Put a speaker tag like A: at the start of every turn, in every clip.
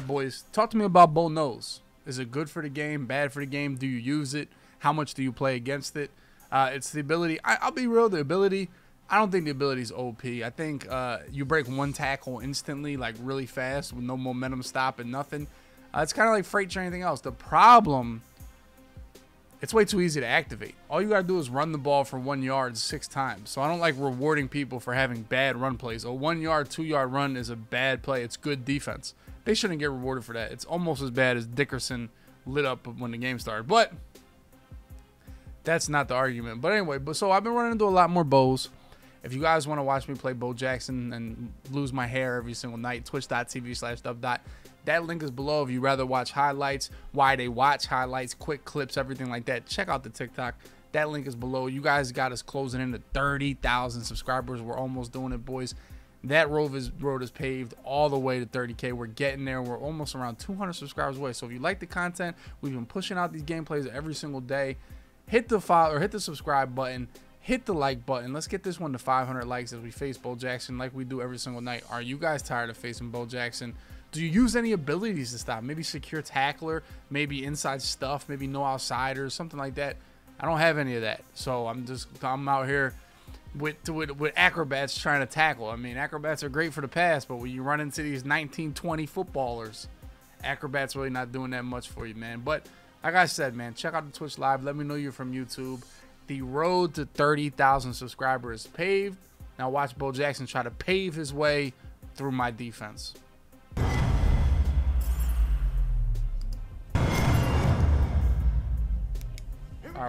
A: Boys, talk to me about Bo Knows. Is it good for the game? Bad for the game? Do you use it? How much do you play against it? Uh, it's the ability. I, will be real. The ability. I don't think the ability is OP. I think uh, you break one tackle instantly, like really fast, with no momentum stop and nothing. Uh, it's kind of like freight or anything else. The problem, it's way too easy to activate. All you got to do is run the ball for one yard six times. So I don't like rewarding people for having bad run plays. A one yard, two yard run is a bad play. It's good defense. They shouldn't get rewarded for that. It's almost as bad as Dickerson lit up when the game started. But that's not the argument. But anyway, but so I've been running into a lot more bows. If you guys want to watch me play Bo Jackson and lose my hair every single night, twitch.tv slash dub dot. That link is below if you rather watch highlights, why they watch highlights, quick clips, everything like that. Check out the TikTok. That link is below. You guys got us closing into 30,000 subscribers. We're almost doing it, boys. That road is, road is paved all the way to 30K. We're getting there. We're almost around 200 subscribers away. So if you like the content, we've been pushing out these gameplays every single day. Hit the follow or hit the subscribe button. Hit the like button. Let's get this one to 500 likes as we face Bo Jackson like we do every single night. Are you guys tired of facing Bo Jackson? Do you use any abilities to stop? Maybe secure tackler, maybe inside stuff, maybe no outsiders, something like that. I don't have any of that. So I'm just I'm out here with, with with acrobats trying to tackle. I mean, acrobats are great for the pass, but when you run into these 1920 footballers, acrobats really not doing that much for you, man. But like I said, man, check out the Twitch live. Let me know you're from YouTube. The road to 30,000 subscribers paved. Now watch Bo Jackson try to pave his way through my defense.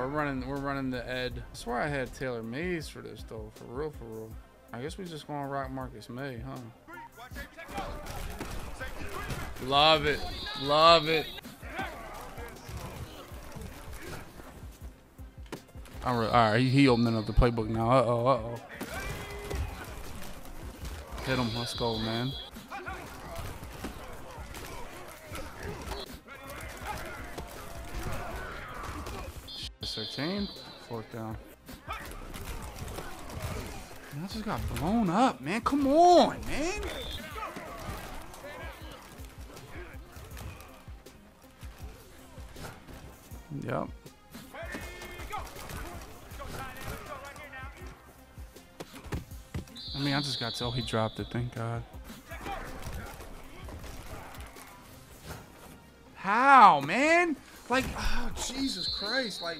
A: We're running we're running the Ed. I swear I had Taylor Mays for this though, for real, for real. I guess we just gonna rock Marcus Maye, huh? Love it. Love it. Right, all right, he opening up the playbook now. Uh oh, uh oh. Hit him. Let's go, man. 13. Fourth down. Man, I just got blown up, man. Come on, man. Yep. I mean, I just got to. Oh, he dropped it. Thank God. How, man? Like, oh, Jesus Christ. Like,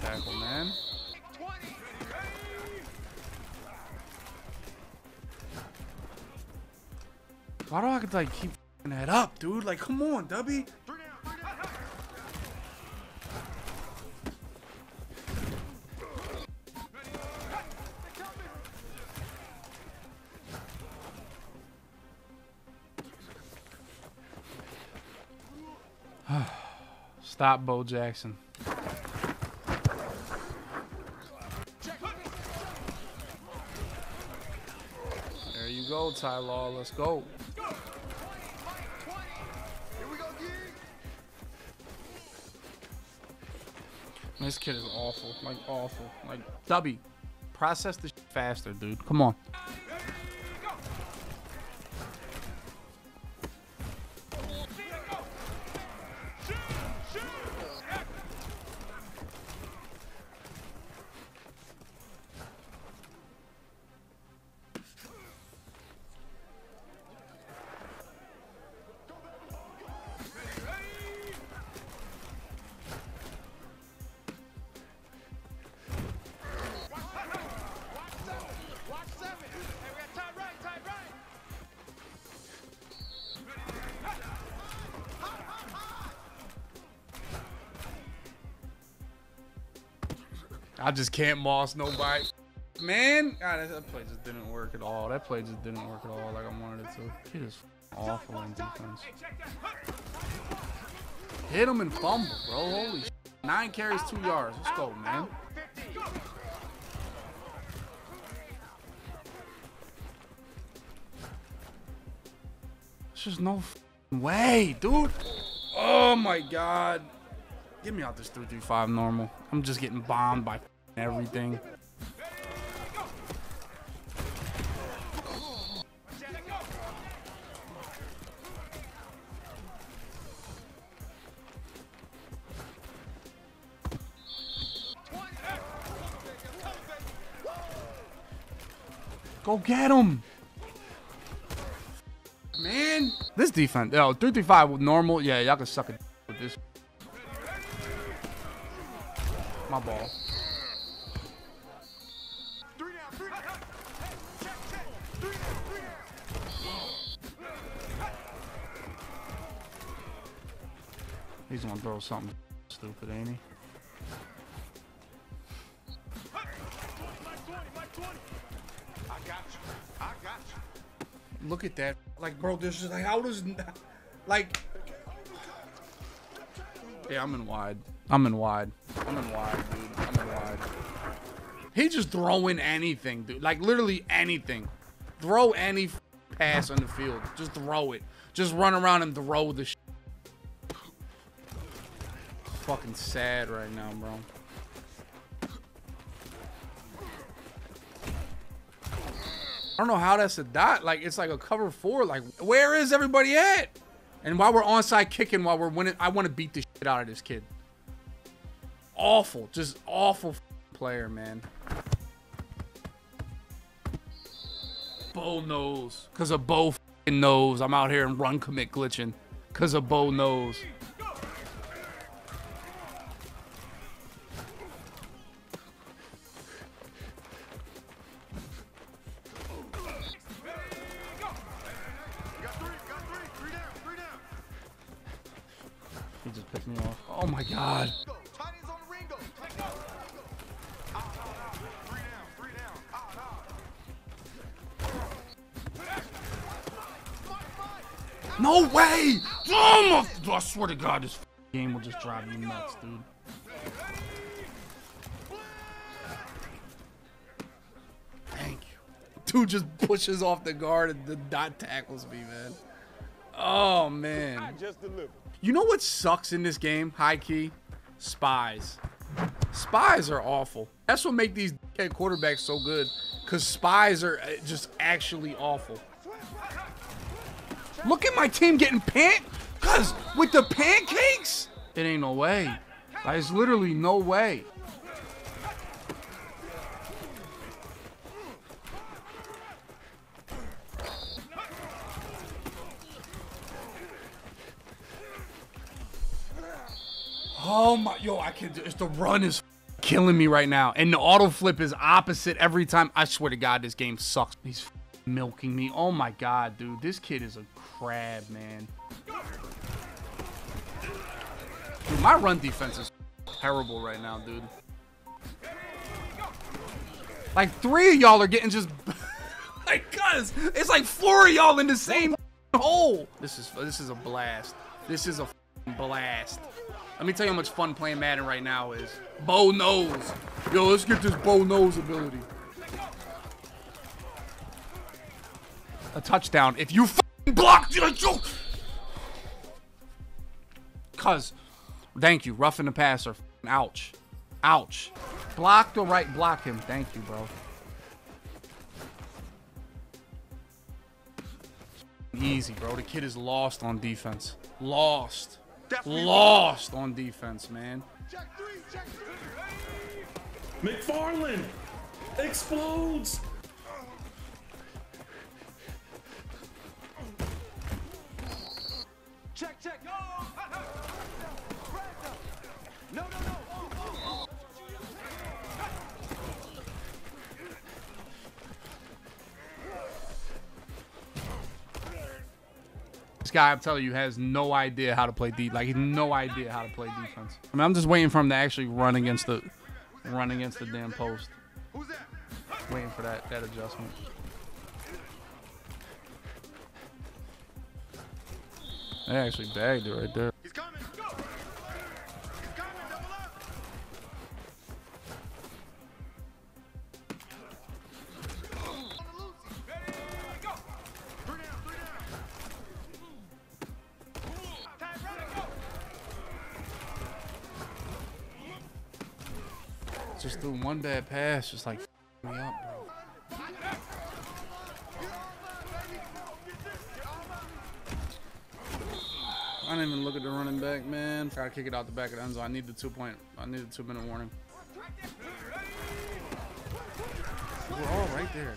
A: Tackle, man. Why do I like keep that up, dude? Like, come on, Dubby. Stop Bo Jackson. There you go, Ty Law. Let's go. This kid is awful. Like, awful. Like, Dubby, process this faster, dude. Come on. I just can't moss nobody. Man, God, that play just didn't work at all. That play just didn't work at all like I wanted it to. He is awful on defense. Hit him and fumble, bro. Holy shit. Nine carries, two yards. Let's go, man. There's just no way, dude. Oh my god. Give me out this 335 normal. I'm just getting bombed by everything. Go get him. Man. This defense. yo. 335 normal. Yeah, y'all can suck it. My ball. He's gonna throw something stupid, ain't he? Look at that. Like, bro, this is like, how does, like, yeah, I'm in wide. I'm in wide. I'm wide, dude. In wide. He just throwing anything, dude. Like, literally anything. Throw any pass on the field. Just throw it. Just run around and throw the Fucking sad right now, bro. I don't know how that's a dot. Like, it's like a cover four. Like, where is everybody at? And while we're onside kicking, while we're winning, I want to beat the shit out of this kid. Awful. Just awful player, man. Bo knows. Because of Bo knows. I'm out here and run commit glitching. Because of Bo knows. No way! Oh my, I swear to God, this game will just drive you nuts, dude. Thank you. Dude just pushes off the guard and the dot tackles me, man. Oh, man. You know what sucks in this game, high key? Spies. Spies are awful. That's what make these quarterbacks so good. Because spies are uh, just actually awful. Look at my team getting pan... Because with the pancakes, it ain't no way. There's literally no way. Oh my, yo, I can do It's the run is killing me right now. And the auto flip is opposite every time. I swear to God, this game sucks. He's milking me. Oh my God, dude. This kid is a crab, man. Dude, my run defense is terrible right now, dude. Like, three of y'all are getting just... like, cuz, it's like four of y'all in the same hole. This is, this is a blast. This is a blast. Let me tell you how much fun playing Madden right now is. Bo knows. Yo, let's get this Bo knows ability. A touchdown. If you block, you Cuz, thank you. Roughing the passer. Ouch. Ouch. Block the right. Block him. Thank you, bro. Easy, bro. The kid is lost on defense. Lost. Lost on defense, man.
B: McFarland explodes.
C: Check, check. No, no, no.
A: This guy, I'm telling you, has no idea how to play deep. Like, no idea how to play defense. I mean, I'm just waiting for him to actually run against the, run against the damn post. Waiting for that that adjustment. They actually bagged it right there.
C: He's coming. Go. He's coming. Double up. Three down, three down. Time, ready, go.
A: Just doing one bad pass, just like I didn't even look at the running back, man. Gotta kick it out the back of the end zone. I need the two point. I need the two minute warning. We're all right there.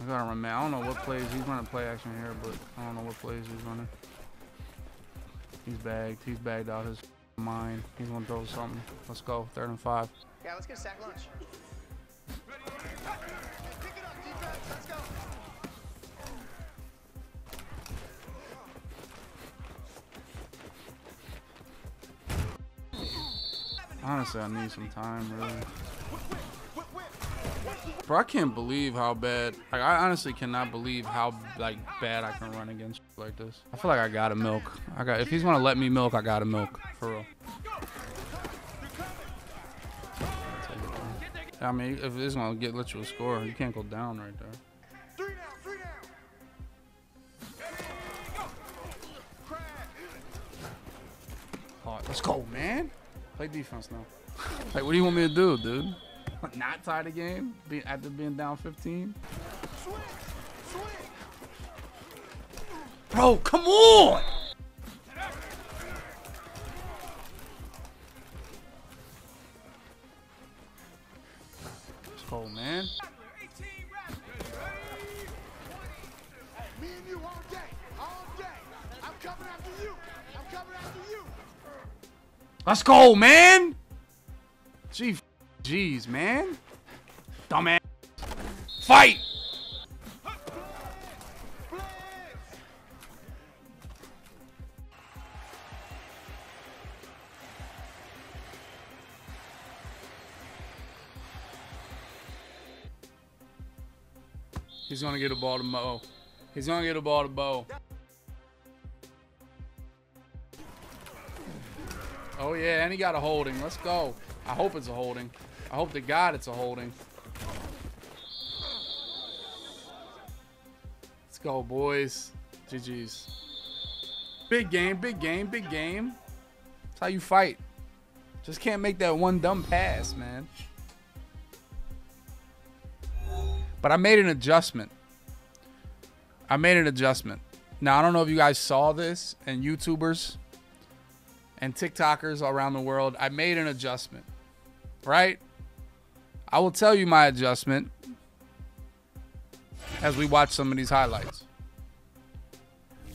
A: I gotta run, man. I don't know what plays he's running play action here, but I don't know what plays he's running. He's bagged. He's bagged out his mind. He's gonna throw something. Let's go. Third and five.
D: Yeah, let's get a sack lunch.
A: Honestly, I need some time, really. Bro, I can't believe how bad. Like, I honestly cannot believe how like bad I can run against like this. I feel like I gotta milk. I got. If he's gonna let me milk, I gotta milk for real. I mean, if it's gonna get let you a score, you can't go down right there.
C: Three down, three down.
A: Oh, let's go, man. Play defense now. like, what do you want me to do, dude? Not tie the game be, after being down 15?
C: Swing. Swing.
A: Bro, come on! Go, man! Gee, jeez, man. Dumbass. Fight! He's gonna get a ball to Mo. He's gonna get a ball to Bo. Oh yeah, and he got a holding. Let's go. I hope it's a holding. I hope to God it's a holding. Let's go, boys. GG's. Big game, big game, big game. That's how you fight. Just can't make that one dumb pass, man. But I made an adjustment. I made an adjustment. Now I don't know if you guys saw this and YouTubers and TikTokers around the world. I made an adjustment. Right? I will tell you my adjustment as we watch some of these highlights.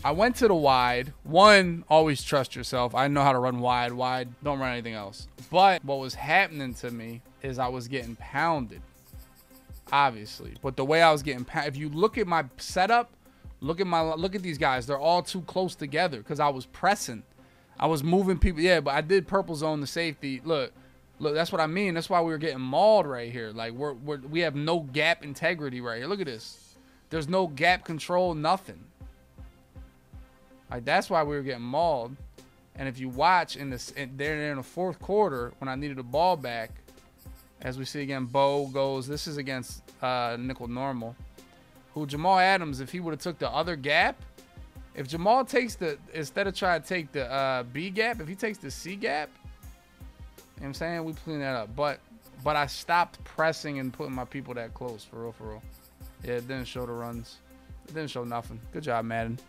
A: I went to the wide. One, always trust yourself. I know how to run wide. Wide, don't run anything else. But what was happening to me is I was getting pounded obviously. But the way I was getting, pounded, if you look at my setup, look at my look at these guys. They're all too close together because I was pressing, I was moving people. Yeah, but I did purple zone the safety. Look, look, that's what I mean. That's why we were getting mauled right here. Like we're, we're we have no gap integrity right here. Look at this. There's no gap control, nothing. Like that's why we were getting mauled. And if you watch in this, there in the fourth quarter when I needed the ball back, as we see again, Bo goes. This is against uh, nickel normal. Who Jamal Adams, if he would have took the other gap, if Jamal takes the instead of trying to take the uh, B gap, if he takes the C gap, you know what I'm saying we clean that up. But but I stopped pressing and putting my people that close for real, for real. Yeah, it didn't show the runs. It didn't show nothing. Good job, Madden.